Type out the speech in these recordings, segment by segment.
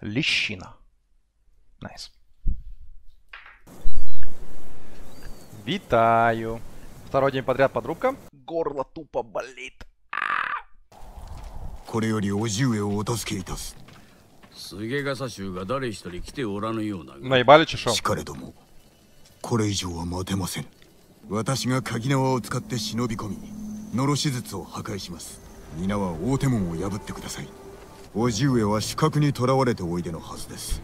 Лещина. Найс. Витаю. Второй день подряд подрубка. Горло тупо болит. これより叔父上をお助けいたす菅笠衆が誰一人来ておらぬようなが Наебали чешу. しかれどもこれ以上は待てません私が鍵縄を使って忍び込みノロ手術を破壊します皆は大手門を破ってください 叔父上は死角に囚われておいでのはずです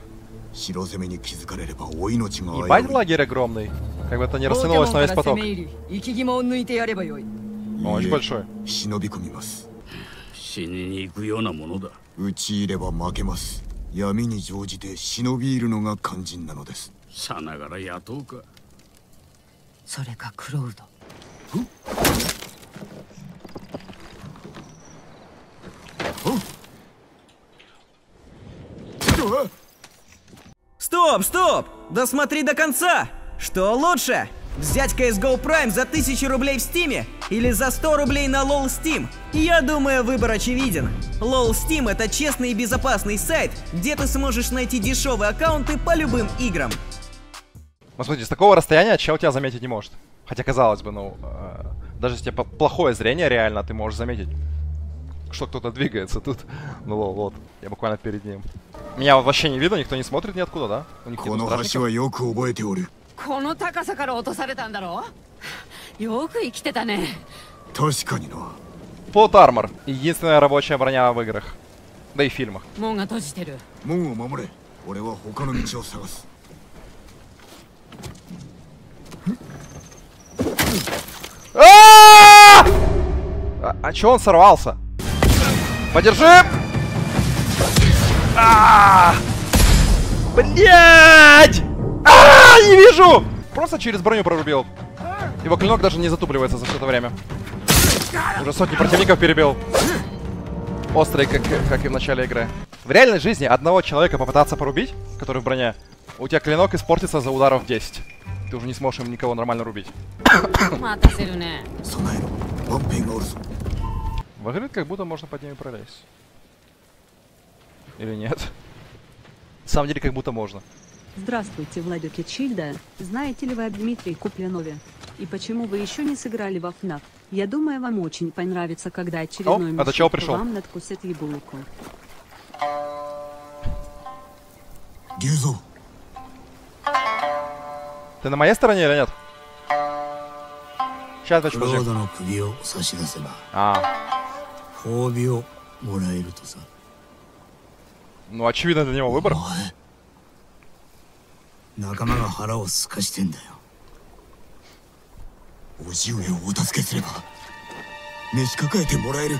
城攻めに気づかれればお命が危 Ебать うい лагерь огромный. Как бы это не 大手門 растянулось か на ら весь 攻 поток. め入り生き肝を抜いてやればよい Очень большой. 忍び込みます死にに行くようなものだ討ち入れば負けます闇に乗じて忍び入るのが肝心なのですさながら雇うかそれかクロウド Стоп, стоп! Досмотри до конца! Что лучше? Взять CSGO Prime за 1000 рублей в Стиме или за 100 рублей на LOL Steam? Я думаю, выбор очевиден. LOL Steam это честный и безопасный сайт, где ты сможешь найти дешевые аккаунты по любым играм. Ну, смотрите, с такого расстояния чел тебя заметить не может. Хотя, казалось бы, ну, э, даже если у тебя по- плохое зрение реально, ты можешь заметить, что кто-то двигается тут. Ну, вот, вот, я буквально перед ним. Меня вообще не видно, никто не смотрит ниоткуда, да? У них こ нету の стражников? 橋はよく覚えておるこの高さから落とされたんだろよく生きてたね確かにな Plot Armor. Единственная рабочая броня в играх. Да и в фильмах. 門が閉じてる門を守れ俺は他の道を探す А а, а чё он сорвался? Подержи! А! Блять! А, не вижу! Просто через броню прорубил. Его клинок даже не затупливается за все это время. Уже сотни противников перебил. Острый, как, как и в начале игры. В реальной жизни одного человека попытаться порубить, который в броне, у тебя клинок испортится за ударов 10. Ты уже не сможешь им никого нормально рубить. Выглядит, как будто можно под ними пролезть. Или нет? На самом деле, как будто можно. Здравствуйте, Владик Чильда. Знаете ли вы о Дмитрии Купленове? И почему вы еще не сыграли во ФНАФ? Я думаю, вам очень понравится, когда очередной О, а мужчина пришел? вам надкусит ебулку. Гюзу. Ты на моей стороне или нет? Сейчас, дочь, подожди. А. 褒美をもらえるとさ ну очевидно для него выбор. お前仲間が腹をすかしてんだよ叔父上をお助けすれば召し抱えてもらえる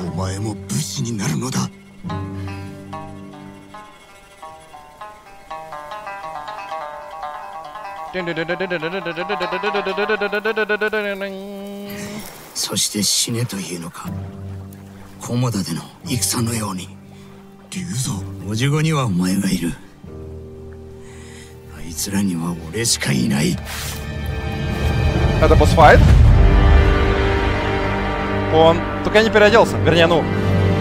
お前も武士になるのだ そして死ねというのか菰田での戦のように龍蔵おじごにはお前がいるあいつらには俺しかいない Это босс-файт. Он только не переоделся. Вернее, ну...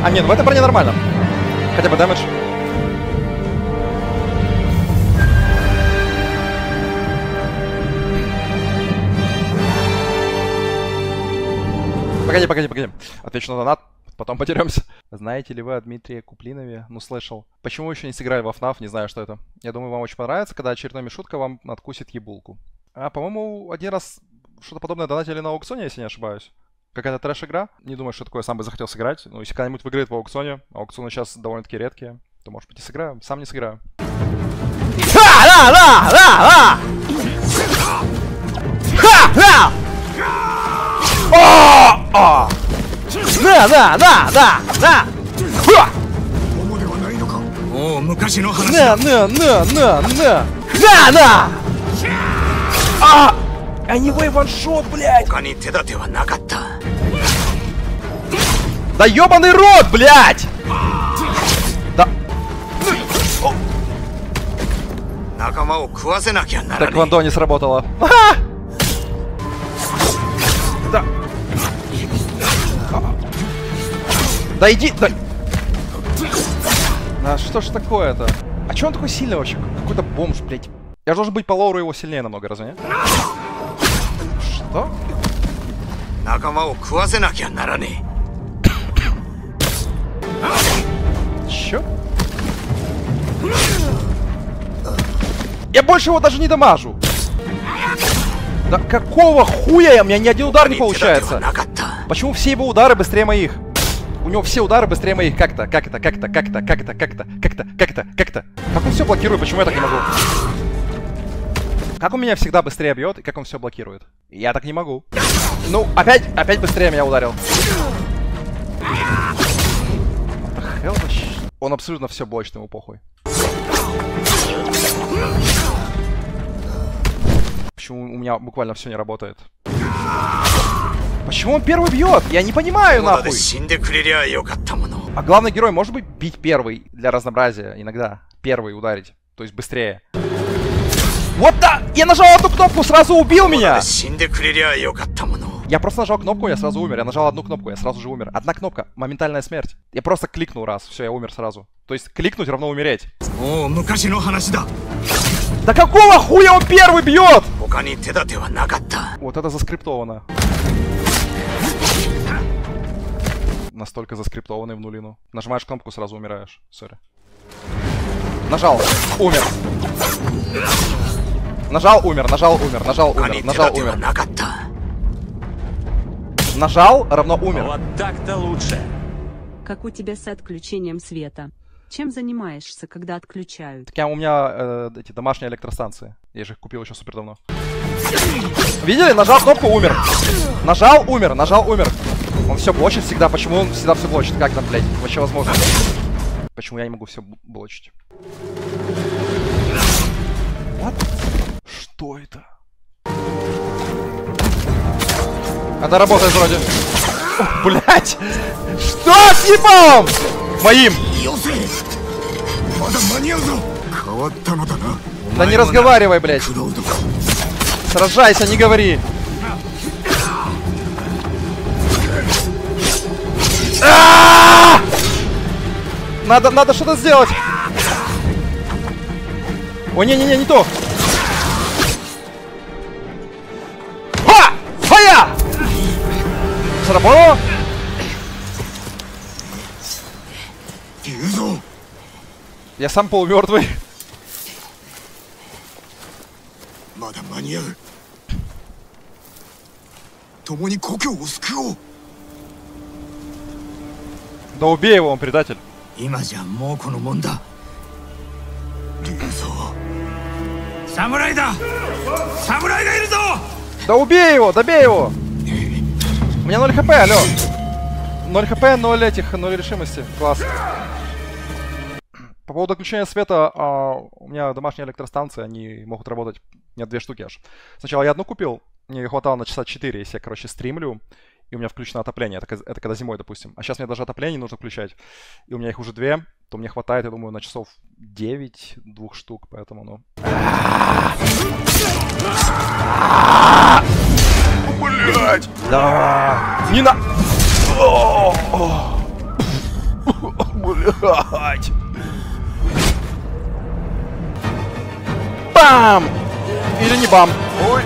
А, нет, в этой броне нормально. Хотя бы дэмэдж. Погоди, погоди, погоди. Отвечу на донат, потом потеремся. Знаете ли вы о Дмитрии Куплинове? Ну, слышал. Почему еще не сыграли во FNAF? Не знаю, что это. Я думаю, вам очень понравится, когда очередной Мишутка вам откусит ебулку. А, по-моему, один раз что-то подобное донатили на аукционе, если не ошибаюсь. Какая-то трэш-игра. Не думаю, что такое сам бы захотел сыграть. Но если когда-нибудь выиграет в аукционе, аукционы сейчас довольно-таки редкие, то, может быть, и сыграю. Сам не сыграю. Ха! Да! Да! Да! Да! Ха! Да! О! А! Да, да, да, да, да! Ха! На, на, на, на, на! На, на! А! Они вей ваншот, блядь! Да ёбаный рот, блядь! Да... Так, Вандо не сработало. Ха! Да иди, да... Да что ж такое-то? А чё он такой сильный вообще? Какой-то бомж, блядь. Я же должен быть по лору его сильнее намного, разве нет? Что? Чё? Я больше его даже не дамажу. Да какого хуя я? У меня ни один удар не получается. Почему все его удары быстрее моих? Него все удары быстрее моих. Как это? Как это? Как это? Как это? Как это? Как он все блокирует? Почему я так не могу? Как он меня всегда быстрее бьет и как он все блокирует? Я так не могу. Ну, опять, опять быстрее меня ударил. Он абсолютно все блочный, ему похуй. Почему у меня буквально все не работает? Почему он первый бьет? Я не понимаю, нахуй. А главный герой может быть бить первый для разнообразия иногда? Первый ударить, то есть быстрее. Вот да! Я нажал одну кнопку, сразу убил меня! Я просто нажал кнопку, я сразу умер. Я нажал одну кнопку, я сразу же умер. Одна кнопка, моментальная смерть. Я просто кликнул раз, все, я умер сразу. То есть кликнуть равно умереть. Да какого хуя он первый бьет? Вот это заскриптовано. Настолько заскриптованный в нулину. Нажимаешь кнопку, сразу умираешь. Сори. Нажал. Умер. Нажал, умер, нажал, умер, нажал, умер, нажал, умер. Нажал, равно умер. Вот так-то лучше. Как у тебя с отключением света? Чем занимаешься, когда отключают? Так я, у меня э, эти домашние электростанции. Я же их купил еще супер давно. Видели? Нажал кнопку, умер. Нажал, умер, нажал, умер. Он все блочит всегда. Почему он всегда все блочит? Как там, блядь? Вообще возможно? Почему я не могу все блочить? What? Что это? Это работает вроде. Блять! Что с типом? Моим! Да не разговаривай, блядь! Сражайся, не говори! А надо, надо что-то сделать! О, не-не-не, не то! Ха! Фая! Сработало? Я сам полумертвый. Да убей его, он предатель. Самурай да! Самурай да ирзо! Да убей его, добей его! У меня 0 хп, алло! 0 хп, 0 этих, 0 решимости. Класс. По поводу отключения света, а, у меня домашние электростанции, они могут работать. У меня две штуки аж. Сначала я одну купил, мне ее хватало на часа 4, если я, короче, стримлю, и у меня включено отопление. Это, это когда зимой, допустим. А сейчас мне даже отопление нужно включать. И у меня их уже две, то мне хватает, я думаю, на часов 9 двух штук, поэтому, ну... Блять! Да! Не на... Блять! Бам! Или не бам. Ой.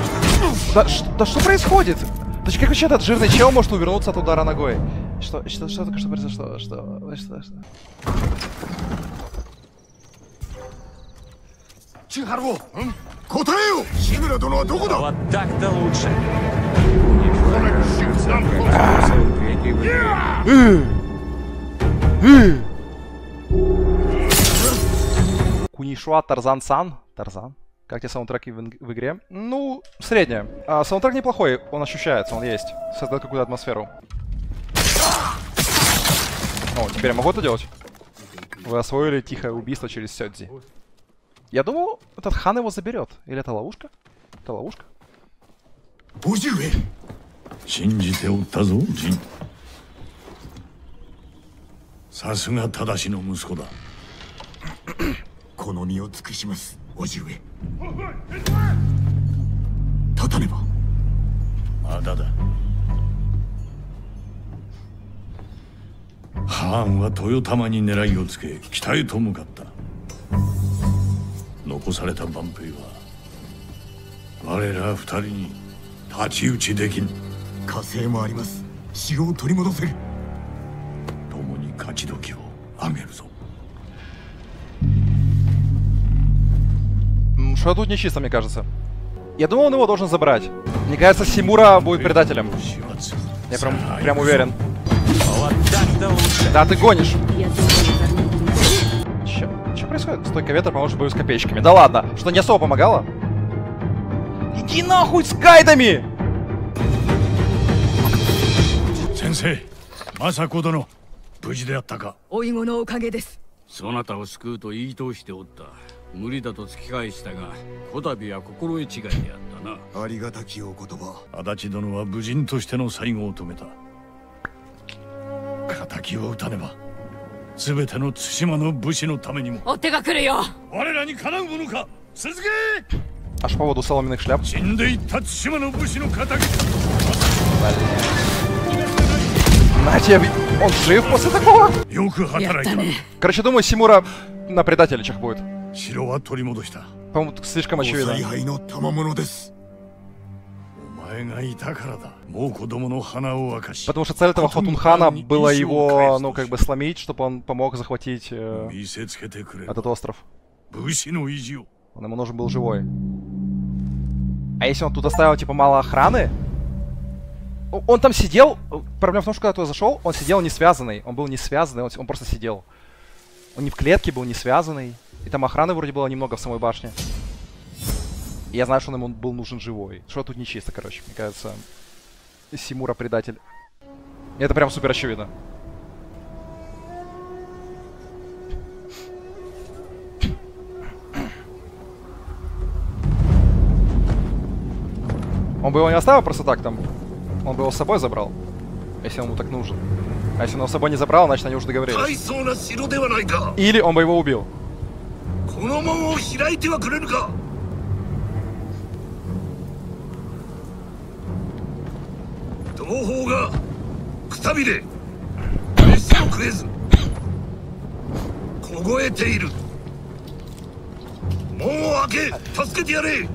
Да, да что происходит? Да как вообще этот жирный чел может увернуться от удара ногой? Что, что, что только что произошло? Что, что, что? Чихарву! Кутрю! Сибирь, думаю, откуда? Вот так-то лучше. Кунишуа Тарзан-сан? Тарзан? -сан? Тарзан? Как тебе саундтреки в, ин- в игре? Ну, средняя. А, саундтрек неплохой, он ощущается, он есть. Создает какую-то атмосферу. О, теперь я могу это делать? Вы освоили тихое убийство через Сёдзи. Я думал, этот хан его заберет. Или это ловушка? Это ловушка? 叔父上信じておったぞジンさすが正の息子だこの身を尽くします 叔父上立たねば。まだだ。はハーンは豊玉に狙いをつけ北へと向かった。残された万兵は我ら二人に太刀打ちできん火星もあります。城を取り戻せる。共に勝ち時をあげるぞ Что тут нечисто, мне кажется. Я думал, он его должен забрать. Мне кажется, Симура будет предателем. 始末 Я прям, さあ прям уверен. Вот так-то лучше. Да, ты гонишь. Я думаю, вернуть Че? Че происходит? Стойка ветра поможет бою с копеечками. Да ладно, что не особо помогало? Иди нахуй с гайдами! 先生政子殿無事であったかおいごのおかげですそなたを救うと言い通しておった 無理だと突き返したがこたびは心得違いであったなありがたきお言葉足立殿は武人としての最後を遂げた敵を討たねば全ての対馬の武士のためにも追っ手が来るよ我らにかなうものか続け Аж по поводу соломенных шляп. 死んでいった対馬の武士の仇 На тебе, он жив после такого? よく働いた Короче, думаю, Симура на предателичах будет. 城は取り戻した По-моему, тут слишком ご очевидно. 采配の賜物ですお前がいたからだもう子供の花を明かし Потому что цель этого Хатунхана было его, ну, как бы сломить, чтобы он помог захватить э, 見せつけてくれ этот остров. 武士の意地を Он ему нужен был живой. А если он тут оставил, типа, мало охраны? О- Он там сидел... Проблема в том, что когда туда зашел, он сидел не связанный. Он был не связанный, он, с- он просто сидел. Он не в клетке был, не связанный. И там охраны вроде было немного в самой башне. И я знаю, что он ему был нужен живой. Что тут нечисто, короче. Мне кажется, Симура предатель. Это прям супер очевидно. Он бы его не оставил просто так там. Он бы его с собой забрал. Если он ему так нужен. А если он его с собой не забрал, значит они уже договорились. Или он бы его убил. この門を開いてはくれぬか？同胞がくたびれ飯を食えず凍えている。門を開け助けてやれ。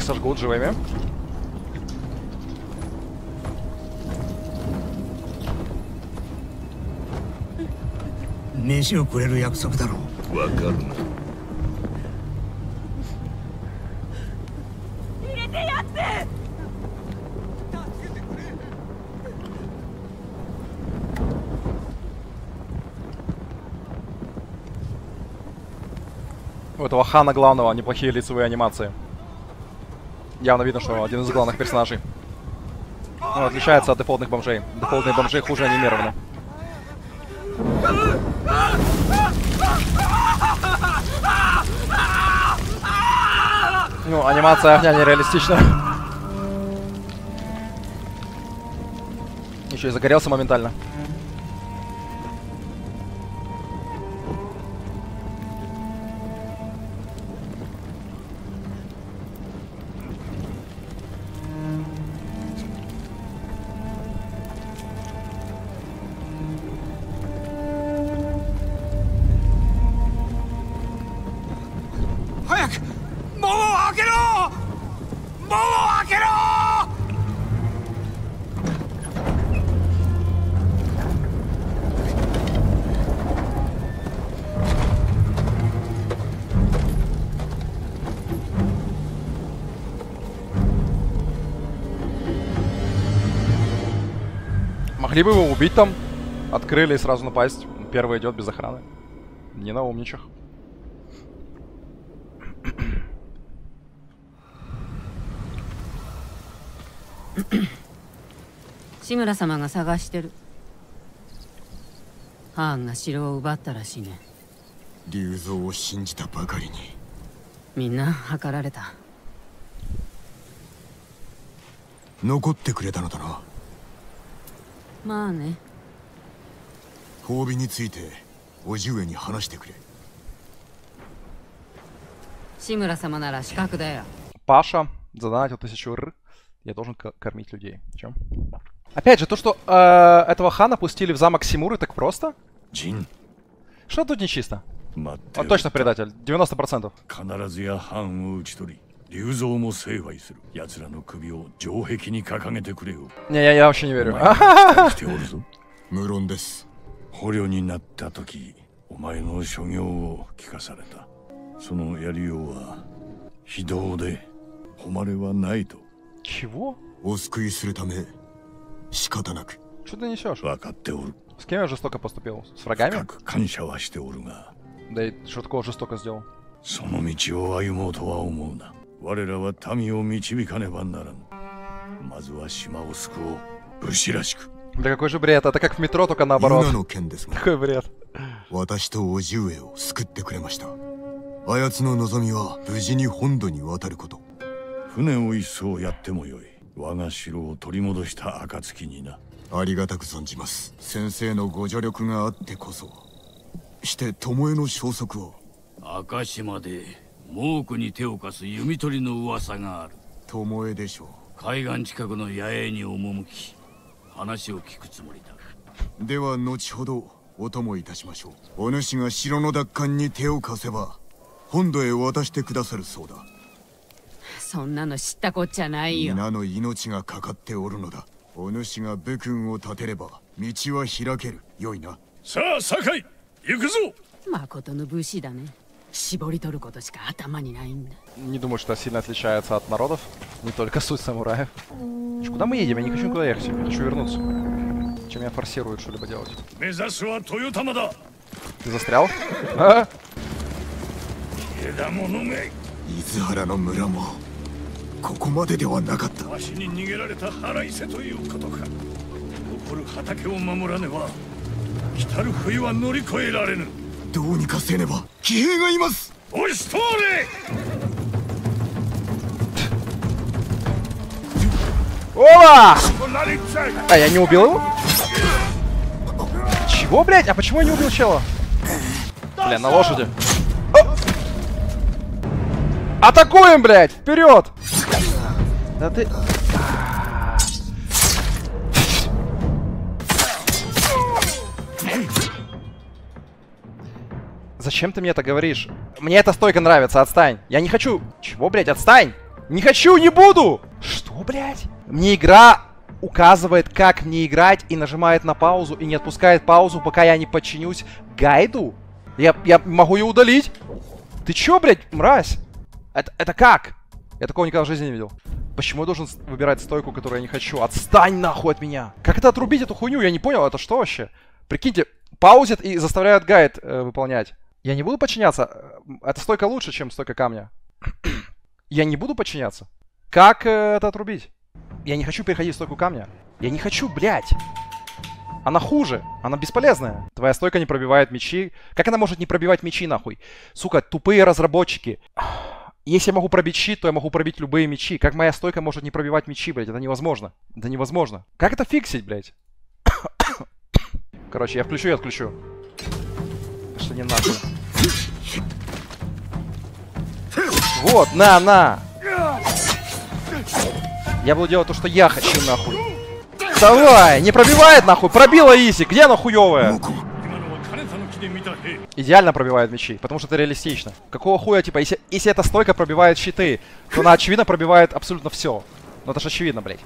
戦ごう、ジョイメン。飯をくれる約束だろうわかるな「У этого Хана главного неплохие лицевые анимации. Явно видно, что один из главных персонажей. Он отличается от дефолтных бомжей. Дефолтные бомжи хуже анимированы. Ну, анимация огня нереалистична. Еще и загорелся моментально. Могли бы его убить там. Открыли и сразу напасть. Первый идет без охраны. Не на умничах. 志村様が探してるハーンが城を奪ったらしいね竜蔵を信じたばかりにみんな計られた残ってくれたのだな まあね褒美について叔父上に話してくれ志村様なら資格だよ Паша Задонатил тысячу р. Я должен ко- кормить людей. Чем? Опять же, то, что э, этого хана пустили в замок Симуры так просто. ジン Что тут нечисто? 待って Он точно предатель. 90%. 必ずや藩を討ち取り竜蔵も成敗する奴らの首を城壁に掲げてくれよ Не, я, я вообще не お верю. 前は生きておるぞ無論です捕虜になった時お前の所業を聞かされたそのやりようは非道で誉れはないと Чего? お救いするため仕方なく Что ты несешь? 分かっておる С кем я жестоко поступил? С врагами? 深く感謝はしておるが Да и что такого жестоко сделал? その道を歩もうとは思うな 我らは民を導かねばならぬまずは島を救おう武士らしく Да какой же бред? Это как в метро, только ユナ наоборот. の件ですが Какой бред? 私と叔父上を救ってくれましたあやつの望みは無事に本土に渡ること船を一艘やってもよい我が城を取り戻した暁になありがたく存じます先生のご助力があってこそして巴の消息を赤島で 猛虎に手を貸す弓取りの噂がある。巴でしょ海岸近くの野営に赴き話を聞くつもりだ。うでは後ほどお供いたしましょう。お主が城の奪還に手を貸せば本土へ渡してくださるそうだ。そんなの知ったこっちゃないよ。皆の命がかかっておるのだ。お主が武君を立てれば道は開ける。よいな。さあ酒井行くぞ。誠の武士だね Не думаю, что сильно отличается от народов. Не только суть самураев. Куда мы едем? Я не хочу никуда ехать. Я хочу вернуться. Чем меня форсируют что-либо делать. Ты застрял? А? 枝物め伊豆原の村もここまでではなかったわしに逃げられた腹いせということか残る畑を守らねば来たる冬は乗り越えられぬどうにかせねば騎兵がいます押し通れ Ола! なりちゃい А, я не убил его? Чего, блядь? А почему я не убил чела? Бля, на лошади. О! Атакуем, блядь! Вперед! Да ты... Зачем ты мне это говоришь? Мне эта стойка нравится, отстань. Я не хочу. Чего, блядь, отстань? Не хочу, не буду! Что, блядь? Мне игра указывает, как мне играть, и нажимает на паузу, и не отпускает паузу, пока я не подчинюсь гайду? Я, я могу ее удалить? Ты чё, блядь, мразь? Это, это как? Я такого никогда в жизни не видел. Почему я должен выбирать стойку, которую я не хочу? Отстань нахуй от меня! Как это отрубить эту хуйню? Я не понял, это что вообще? Прикиньте, паузит и заставляют гайд э, выполнять. Я не буду подчиняться. Э, Эта стойка лучше, чем стойка камня. я не буду подчиняться. Как э, это отрубить? Я не хочу переходить в стойку камня. Я не хочу, блядь. Она хуже. Она бесполезная. Твоя стойка не пробивает мечи. Как она может не пробивать мечи, нахуй? Сука, тупые разработчики. Если я могу пробить щит, то я могу пробить любые мечи. Как моя стойка может не пробивать мечи, блядь? Это невозможно. Это невозможно. Как это фиксить, блядь? Короче, я включу и отключу что не надо. Вот, на, на! Я буду делать то, что я хочу, нахуй. Давай! Не пробивает, нахуй! Пробила Изи! Где она хуёвая? Идеально пробивает мечи, потому что это реалистично. Какого хуя, типа, если, если эта стойка пробивает щиты, то она, очевидно, пробивает абсолютно все. Но ну, это же очевидно, блядь.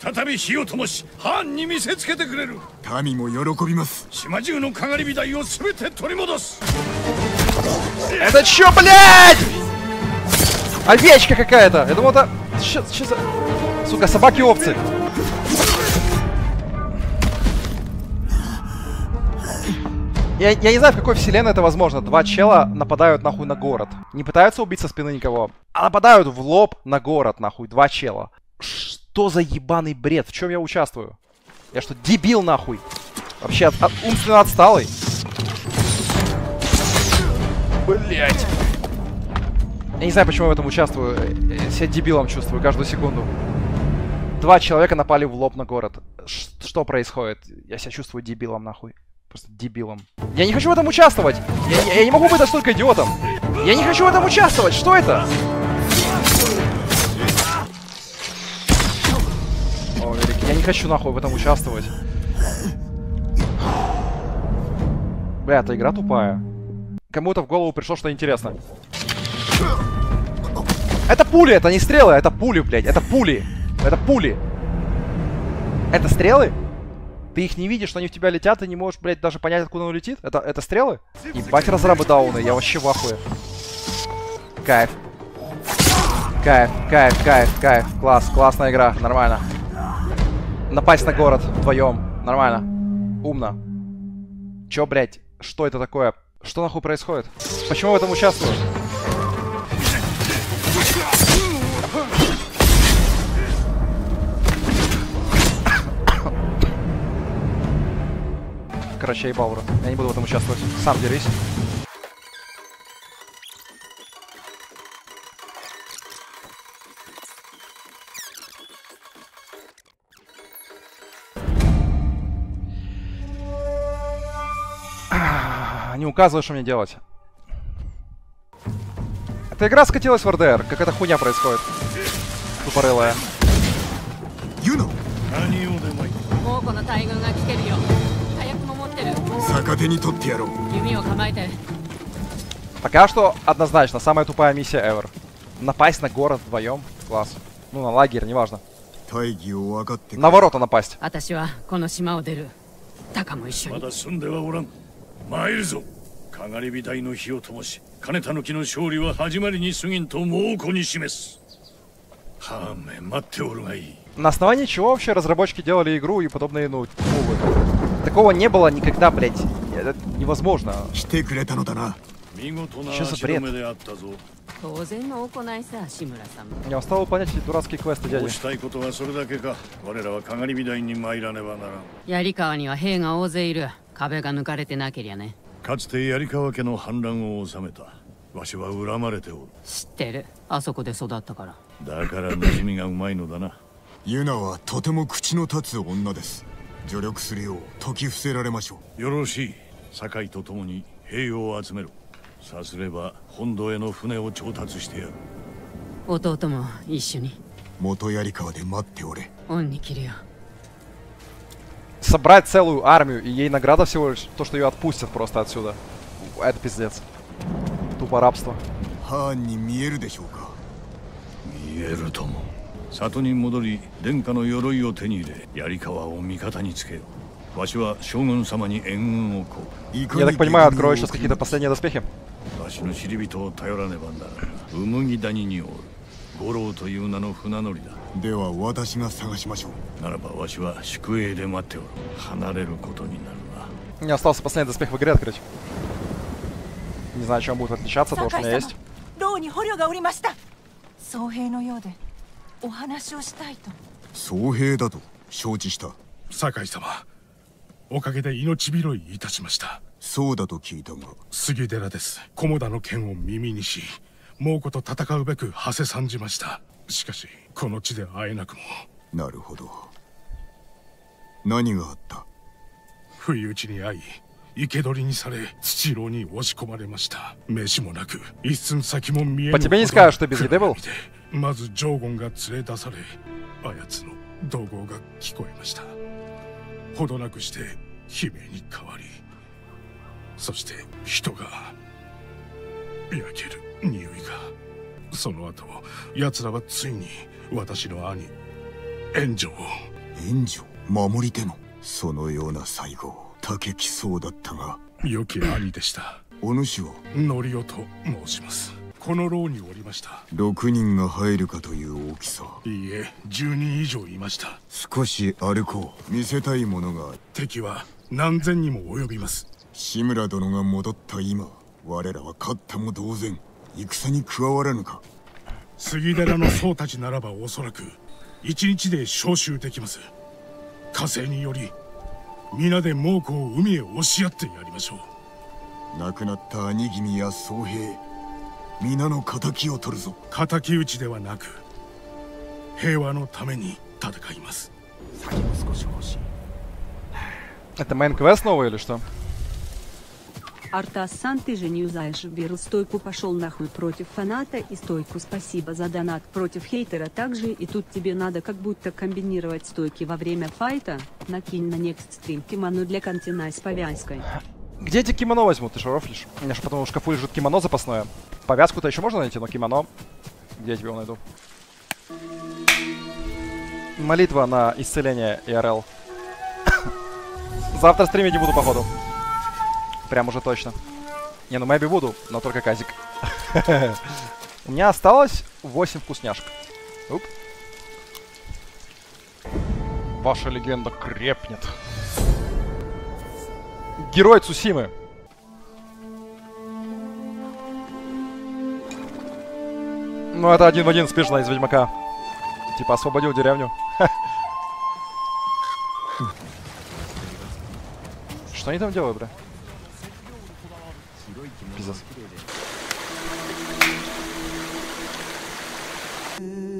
かがり火台は敵の手に再び火を灯し藩に見せつけてくれる民も喜びます島中のかがり火台を全て取り戻す Это чё, блядь? Овечка какая-то. Я думал, это... Чё, чё за... Сука, собаки-овцы. Я, я не знаю, в какой вселенной это возможно. Два чела нападают нахуй на город. Не пытаются убить со спины никого, а нападают в лоб на город, нахуй. Два чела. Что за ебаный бред? В чем я участвую? Я что, дебил нахуй? Вообще от- от- умственно отсталый? Блять. Я не знаю, почему я в этом участвую. Э, э, Себя дебилом чувствую каждую секунду. Два человека напали в лоб на город. Ш- что происходит? Я себя чувствую дебилом, нахуй. Просто дебилом. Я не хочу в этом участвовать! Я, я- я не могу быть настолько идиотом! Я не хочу в этом участвовать! Что это? Я не хочу нахуй в этом участвовать. Бля, эта игра тупая. Кому-то в голову пришло что интересно. Это пули, это не стрелы, это пули, блядь, это пули. Это пули. Это стрелы? Ты их не видишь, что они в тебя летят, и не можешь, блядь, даже понять, откуда он летит? Это, это стрелы? Ебать разрабы дауны, я вообще в ахуе. Кайф. Кайф, кайф, кайф, кайф. Класс, классная игра, нормально. Напасть на город вдвоем. Нормально. Умно. Чё, блядь? Что это такое? Что нахуй происходит? Почему в этом участвую? Короче, ебал. Я не буду в этом участвовать. Сам дерись. Не указывай, что мне делать. Эта игра скатилась в РДР. Как эта хуйня происходит? Тупорылая. 何をでもいい猛虎の大群が来てるよ火薬も持ってる逆手に取ってやろう 弓を構えて Пока что однозначно самая тупая миссия ever. Напасть на город вдвоем. Класс. Ну, на лагерь, неважно. 大義を分かってくれ На ворота напасть. 私はこの島を出るタカも一緒にまだ済んではおらん参るぞかがり火台の火を灯し金田の木の勝利は始まりに過ぎんと猛虎に示すはあめ待っておるがいい На основании чего вообще разработчики делали игру и подобные, ну, мувы? Такого не было никогда, блядь. Это невозможно. 来てくれたのだな見事な Что за 足 бред? 止めであったぞ当然の行いさ志村さんも Я устал выполнять эти дурацкие квесты, こ дядя. うしたいことはそれだけか我らはかがり火台に参らねばならん槍川には兵が大勢いる 壁が抜かれてなけりゃね。かつて槍川家の反乱を収めた。わしは恨まれておる。知ってる。あそこで育ったから。だから馴染みがうまいのだな。ユナはとても口の立つ女です。助力するよう解き伏せられましょよろしい。堺と共に兵を集めろ。さすれば本土への船を調達してやる。弟も一緒に。う元槍川で待っておれ。恩に切るよ Собрать целую армию, и ей награда всего лишь то, что ее отпустят просто отсюда. Это пиздец. Тупо рабство. ハーンに見えるでしょうか見えるとも里に戻り殿下の鎧を手に入れ槍川を味方につけようわしは将軍様に援軍をこいか Я に так понимаю, 敵軍 открою を сейчас какие-то последние доспехи. うわしの知り人を頼らねばならぬうむぎ谷におる五郎という名の船乗りだでは私が探しましょう ならばわしは宿営で待っておる離れることになるな У меня остался последний доспех в игре открыть. Не знаю, чем он будет отличаться, потому что у меня есть. 牢に捕虜がおりました僧兵のようでお話をしたいと僧兵だと承知した酒井様おかげで命拾いいたしましたそうだと聞いたが杉寺です菰田の剣を耳にし猛虎と戦うべく馳せ参じましたしかしこの地で会えなくも なるほど。何があった？不意打ちに遭い生け捕りにされ土牢に押し込まれました。飯もなく一寸先も見えぬまずジョーゴンが連れ出されあやつの怒号が聞こえました。ほどなくして悲鳴に変わりそして人が焼ける匂いが。その後奴らはついに私の兄援助を援助守り手の？そのような最後竹きそうだったが。良き兄でした。お主はノリオと申します。この牢におりました。6人が入るかという大きさ。いいえ10人以上いました。少し歩こう。見せたいものが敵は何千にも及びます。志村殿が戻った今。我らは勝ったも同然。戦に加わらぬか。杉寺の僧たちならばおそらく一日で召集できます火星により皆で猛虎を海へ押し合ってやりましょう亡くなった兄君や僧兵皆の敵を取るぞ敵討ちではなく平和のために戦います Это мейн квест новый или что? Артасан, ты же не юзаешь Вирус стойку пошел нахуй против фаната и стойку спасибо за донат против хейтера также и тут тебе надо как будто комбинировать стойки во время файта. Накинь на next стрим кимоно для контина с повязкой. Где эти кимоно возьму? Ты что, рофлишь? У меня же потом в шкафу лежит кимоно запасное. Повязку-то еще можно найти, но кимоно... Где я тебе его найду? Молитва на исцеление ИРЛ. Завтра стримить не буду, походу. Прям уже точно. Не, ну мэби буду, но только казик. У меня осталось 8 вкусняшек. Уп. Ваша легенда крепнет. Герой Цусимы. Ну, это один в один спешно из Ведьмака. Типа освободил деревню. Что они там делают, бля? Пиздец.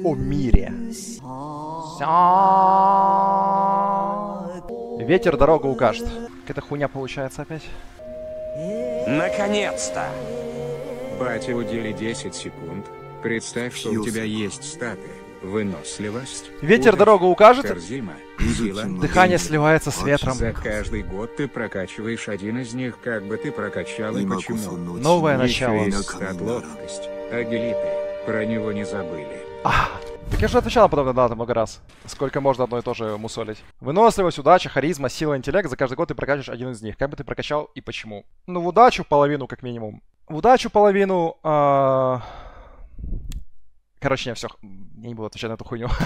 О мире. Ветер дорогу укажет. Какая-то хуйня получается опять. Наконец-то! Батя, удели 10 секунд. Представь, что у тебя есть статы. Выносливость. Ветер удача, дорогу укажет. Сила, Дыхание сливается с ветром. За каждый год ты прокачиваешь один из них, как бы ты прокачал и почему. Новое начало. ловкость. Агилиты. Про него не забыли. Так я же отвечал на подобные даты много раз. Сколько можно одно и то же мусолить. Выносливость, удача, харизма, сила, интеллект. За каждый год ты прокачиваешь один из них. Как бы ты прокачал и почему? Ну, в удачу половину, как минимум. В удачу половину... а, Короче, не, все. Я не буду отвечать на эту хуйню.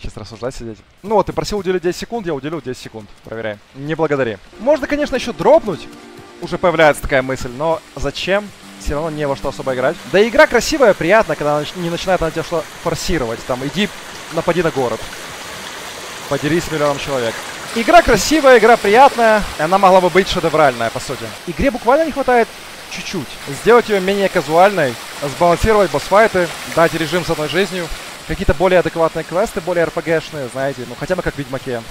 Сейчас рассуждать сидеть. Ну вот, ты просил уделить 10 секунд, я уделил 10 секунд. Проверяй. Не благодари. Можно, конечно, еще дропнуть. Уже появляется такая мысль, но зачем? Все равно не во что особо играть. Да и игра красивая, приятная, когда она не начинает на тебя что форсировать. Там, иди напади на город. Поделись с миллионом человек. Игра красивая, игра приятная. Она могла бы быть шедевральная, по сути. Игре буквально не хватает чуть-чуть. Сделать ее менее казуальной, сбалансировать босс-файты, дать режим с одной жизнью. Какие-то более адекватные квесты, более РПГшные, знаете, ну хотя бы как в Ведьмаке.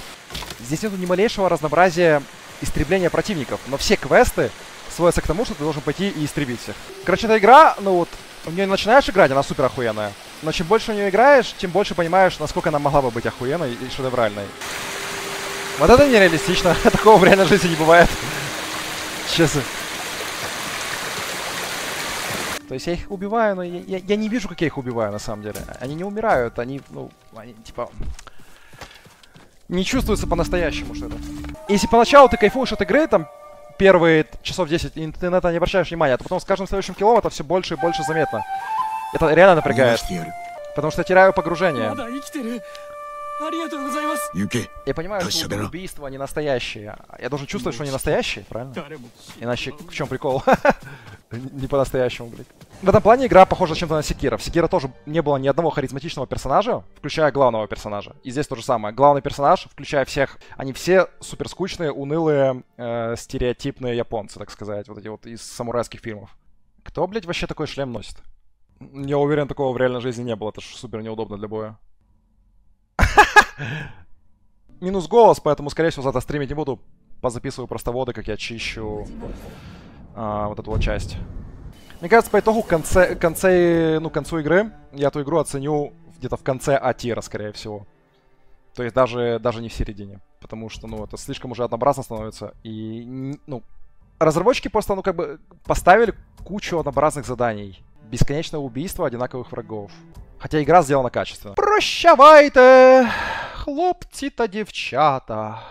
Здесь нет ни малейшего разнообразия истребления противников, но все квесты сводятся к тому, что ты должен пойти и истребить всех. Короче, эта игра, ну вот, в нее начинаешь играть, она супер охуенная. Но чем больше в нее играешь, тем больше понимаешь, насколько она могла бы быть охуенной и шедевральной. Вот это нереалистично. Такого в реальной жизни не бывает. Честно. То есть я их убиваю, но я, я, я не вижу, как я их убиваю на самом деле. Они не умирают, они, ну, они типа... Не чувствуется по-настоящему что-то. Если поначалу ты кайфуешь от игры, там, первые часов 10, и ты на это не обращаешь внимания, то потом с каждым следующим килом это все больше и больше заметно. Это реально напрягает. Потому что я теряю погружение. Юки, Я понимаю, что убийства не настоящие. Я должен чувствовать, что они настоящие, правильно? Иначе в чем прикол? Не по-настоящему, блядь. В этом плане игра похожа чем-то на Секира. В Секира тоже не было ни одного харизматичного персонажа, включая главного персонажа. И здесь то же самое. Главный персонаж, включая всех, они все супер скучные, унылые, э, стереотипные японцы, так сказать, вот эти вот из самурайских фильмов. Кто, блядь, вообще такой шлем носит? Я уверен, такого в реальной жизни не было. Это ж супер неудобно для боя. Минус голос, поэтому, скорее всего, завтра стримить не буду. Позаписываю просто воды, как я чищу а, вот эту вот часть. Мне кажется, по итогу конце, конце, ну, к концу игры я эту игру оценю где-то в конце А-тира, скорее всего. То есть даже, даже не в середине. Потому что, ну, это слишком уже однообразно становится. И, н- ну, разработчики просто, ну, как бы поставили кучу однообразных заданий. Бесконечное убийство одинаковых врагов. Хотя игра сделана качественно. Прощавайте, хлопці та дівчата.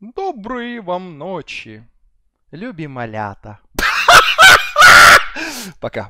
Доброї вам ночі, любі малята. Пока.